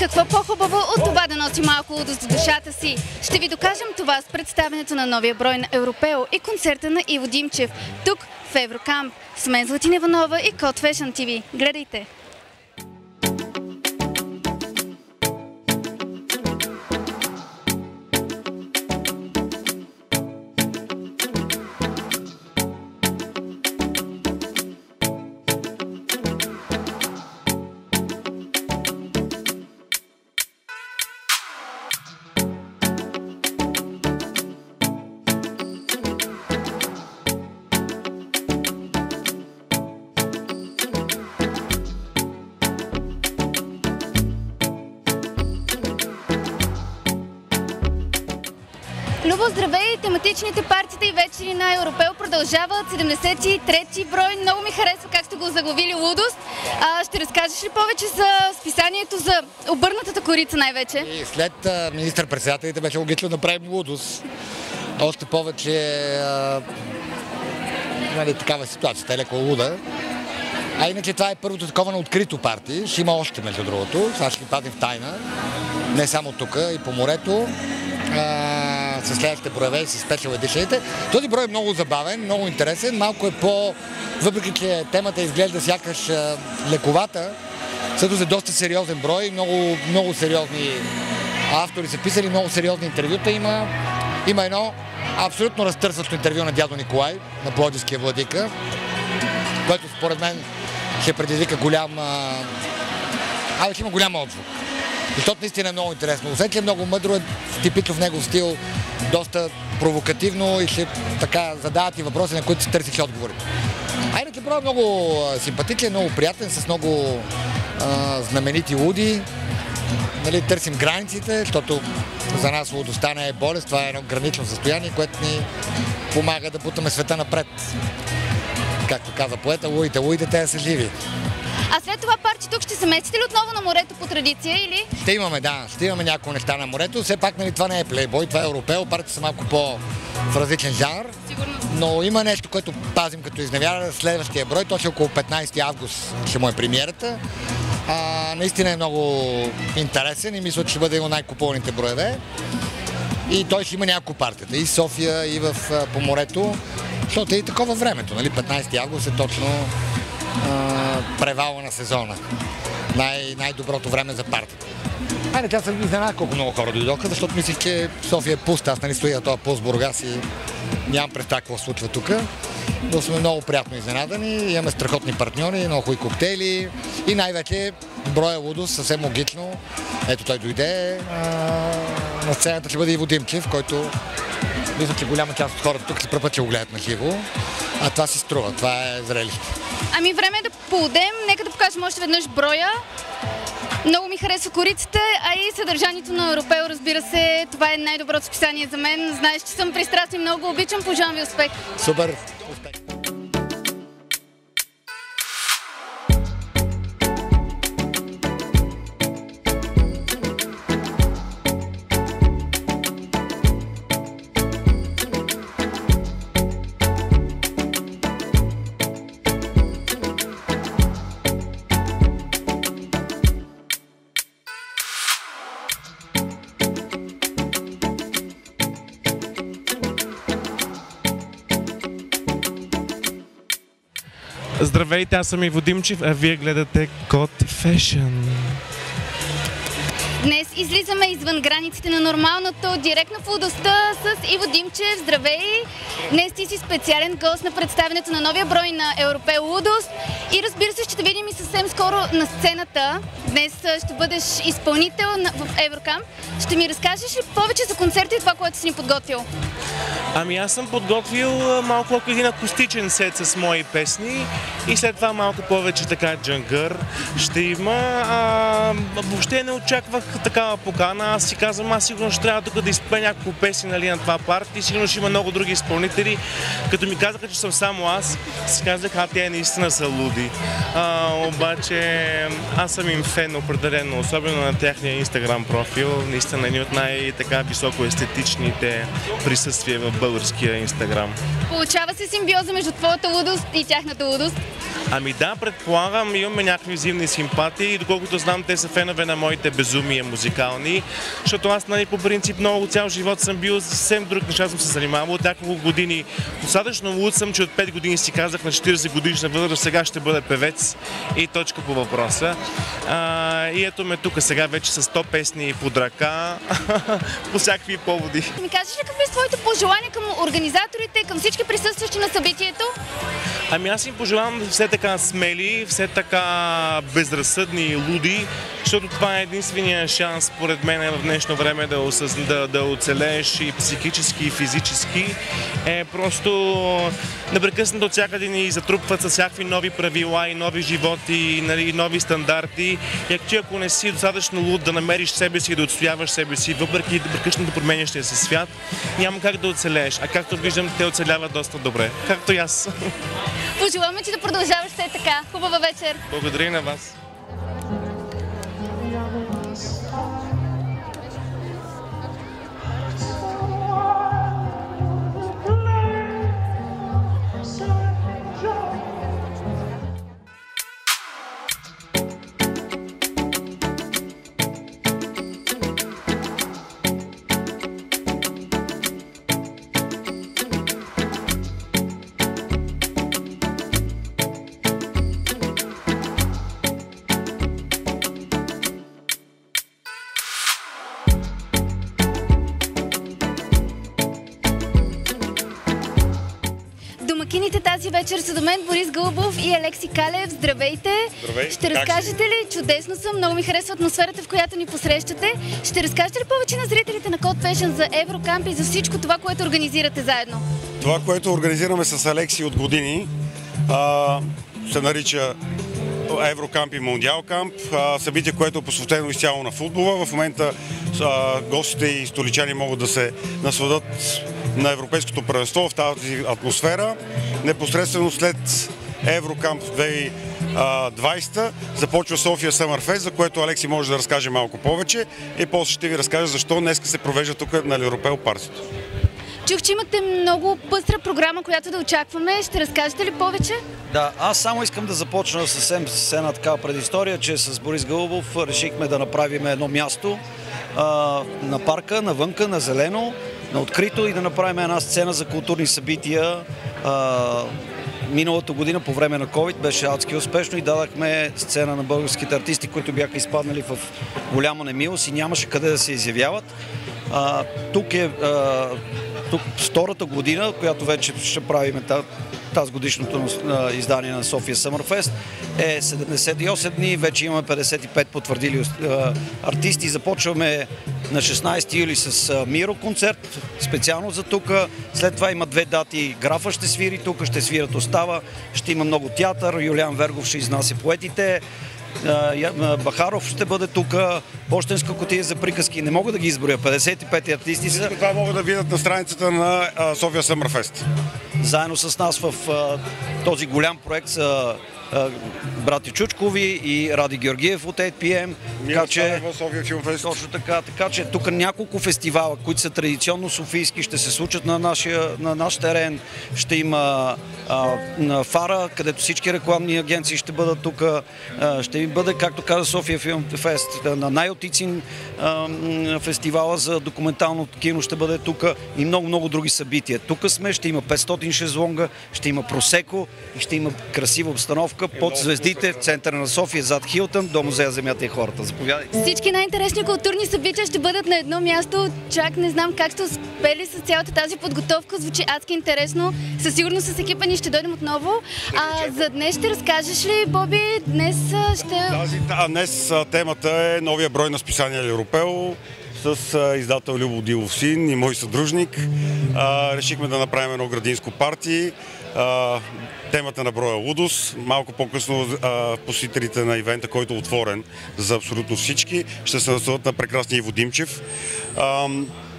Какво по-хубаво от това да носи малко лудост в душата си? Ще ви докажем това с представянето на новия брой на Европео и концерта на Иво Димчев. Тук в Еврокамп. С мен Златина Иванова и Код Fashion TV. Гледайте! Любо, здравей! Тематичните партита и вечери на Европео продължават. 73-ти брой. Много ми харесва как сте го заглавили Лудост. А, ще разкажеш ли повече за списанието за обърнатата корица най-вече? И след министър-председателите беше логично да направим лудост. Още повече а, нали, такава ситуация, е леко луда. А иначе това е първото такова на открито парти. Ще има още, между другото. Сега ще ги пазим в тайна. Не само тук, и по морето. А, с следващите броеве и с спешъл едишените. Този брой е много забавен, много интересен. Малко е по... Въпреки, че темата изглежда сякаш а, лековата, също е доста сериозен брой. Много, много сериозни автори са писали, много сериозни интервюта има. Има едно абсолютно разтърсващо интервю на дядо Николай, на Плодиския владика, който според мен ще предизвика голям... Абе, ще има голям отзвук. Защото наистина е много интересно. Че е много мъдро, е типично в негов стил, доста провокативно и ще така задават и въпроси, на които си търсиш отговори. Айде, че е много симпатичен, много приятен, с много а, знаменити луди. Нали, търсим границите, защото за нас лудостта не е болест, това е едно гранично състояние, което ни помага да бутаме света напред. Както каза поета, луите, луите, те са живи. А след това парти тук ще се местите ли отново на морето по традиция или? Ще имаме, да. Ще имаме някои неща на морето. Все пак нали, това не е плейбой, това е европео. Парти са малко по в различен жанр. Сигурно. Но има нещо, което пазим като изневяра следващия брой. Точно около 15 август ще му е премиерата. А, наистина е много интересен и мисля, че ще бъде един от най-купованите броеве. И той ще има няколко партията. И София, и в, по морето. Защото е и такова времето. Нали? 15 август е точно превала на сезона. Най- най-доброто време за партията. Айде, тя съм изненада колко много хора дойдоха, защото мислих, че София е пуста. Аз нали стоя на този пуст Бургас и нямам представа какво се случва тук. Но сме много приятно изненадани. Имаме страхотни партньори, много хубави коктейли и най-вече броя Лудос съвсем логично. Ето той дойде. А, на сцената ще бъде Иво Димчев, който мисля, че голяма част от хората тук се пръпът, че го гледат на живо. А това си струва, това е зрелище. Ами време е да поудем. Нека да покажем още веднъж броя. Много ми харесва корицата, а и съдържанието на Европео, разбира се. Това е най-доброто списание за мен. Знаеш, че съм пристрастен, много обичам. Пожелавам ви успех. Супер! Успех! Здравейте, аз съм Иво Димчев, а вие гледате Код Fashion. Днес излизаме извън границите на нормалното, директно в лудостта с Иво Димчев. Здравей! Днес ти си специален гост на представенето на новия брой на Европео Лудост. И разбира се, ще те видим и съвсем скоро на сцената. Днес ще бъдеш изпълнител в Еврокамп. Ще ми разкажеш ли повече за концерта и това, което си ни подготвил? Ами аз съм подготвил малко около един акустичен сет с мои песни и след това малко повече така джангър ще има. А, въобще не очаквах такава покана. Аз си казвам, аз сигурно ще трябва тук да изпея няколко песни нали, на това парти. Сигурно ще има много други изпълнители. Като ми казаха, че съм само аз, си казах, а те наистина са луди. А, обаче аз съм им фен определено, особено на тяхния инстаграм профил. Наистина едни от най-високо естетичните присъствия в българския инстаграм. Получава се симбиоза между твоята лудост и тяхната лудост? Ами да, предполагам, имаме някакви взаимни симпатии доколкото знам, те са фенове на моите безумия музикални, защото аз нали, по принцип много цял живот съм бил съвсем друг неща съм се занимавал от няколко години. Достатъчно луд съм, че от 5 години си казах на 40 годишна възраст, сега ще бъда певец и точка по въпроса. А, и ето ме тук сега вече с 100 песни под ръка, по всякакви поводи. Ми кажеш ли какви са твоите пожелания към организаторите, към всички присъстващи на събитието? Ами аз им пожелавам все така смели, все така безразсъдни луди, защото това е единствения шанс, според мен, в днешно време да, осъзна, да, да оцелееш и психически, и физически. Е просто непрекъснато всякъде ни затрупват с всякакви нови правила и нови животи, и, нали, и нови стандарти. И ако ти ако не си достатъчно луд да намериш себе си и да отстояваш себе си, въпреки непрекъснато променящия се свят, няма как да оцелееш. А както виждам, те оцеляват доста добре. Както и аз. Пожелаваме ти да продължаваш все така. Хубава вечер! Благодаря на вас. Домакините тази вечер са до мен Борис Гълбов и Алекси Калев. Здравейте! Здравей! Ще разкажете ли? Чудесно съм, много ми харесва атмосферата, в която ни посрещате. Ще разкажете ли повече на зрителите на Code Fashion за Еврокамп и за всичко това, което организирате заедно? Това, което организираме с Алекси от години, а, се нарича Еврокамп и Мондиал камп. Събитие, което е посветено изцяло на футбола. В момента а, гостите и столичани могат да се насладат на Европейското първенство в тази атмосфера. Непосредствено след Еврокамп 2020 започва София Съмърфест, за което Алекси може да разкаже малко повече и после ще ви разкаже защо днес се провежда тук на Европел партито. Чух, че имате много пъстра програма, която да очакваме. Ще разкажете ли повече? Да, аз само искам да започна съвсем с една такава предистория, че с Борис Гълбов решихме да направим едно място а, на парка, навънка, на зелено, на открито и да направим една сцена за културни събития. Миналата година по време на COVID беше адски успешно и дадахме сцена на българските артисти, които бяха изпаднали в голяма немилост и нямаше къде да се изявяват. Тук е тук втората година, която вече ще правим тази годишното издание на София Съмърфест е 78 дни, вече имаме 55 потвърдили а, артисти. Започваме на 16 юли с а, Миро концерт, специално за тук. След това има две дати. Графа ще свири тук, ще свират Остава, ще има много театър, Юлиан Вергов ще изнася поетите. Бахаров ще бъде тук, Пощенска котия за приказки. Не мога да ги изборя. 55 артисти са. Това могат да видят на страницата на София Съмърфест. Заедно с нас в този голям проект са брати Чучкови и Ради Георгиев от 8PM. Така че. Точно така, така че тук няколко фестивала, които са традиционно софийски, ще се случат на, нашия, на наш терен. Ще има а, на Фара, където всички рекламни агенции ще бъдат тук. Ще бъде, както каза София Филмфест, на най-отицин фестивала за документално кино ще бъде тук и много-много други събития. Тук сме, ще има 500 шезлонга, ще има просеко и ще има красива обстановка под звездите в центъра на София, зад Хилтън, до Музея Земята и хората. Заповядайте. Всички най-интересни културни събития ще бъдат на едно място. Чак не знам как сте успели с цялата тази подготовка. Звучи адски интересно. Със сигурност с екипа ни ще дойдем отново. А за днес ще разкажеш ли, Боби? Днес ще... Тази, а, днес темата е новия брой на списание Европел с издател Любо Дилов син и мой съдружник. А, решихме да направим едно градинско парти. Темата на броя Лудос. Малко по-късно посетителите на ивента, който е отворен за абсолютно всички, ще се насладят на прекрасния Иво Димчев. А,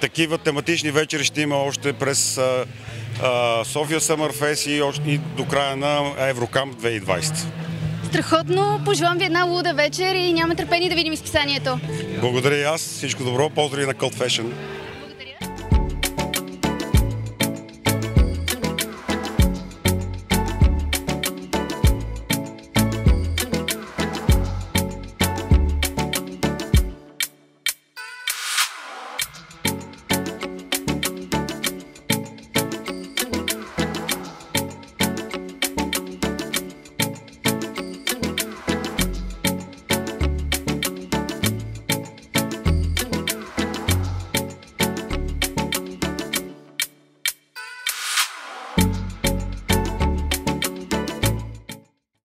такива тематични вечери ще има още през София Съмърфест и, до края на Еврокамп 2020. Страхотно. Пожелавам ви една луда вечер и няма търпение да видим изписанието. Благодаря и аз. Всичко добро. Поздрави на Cold Fashion.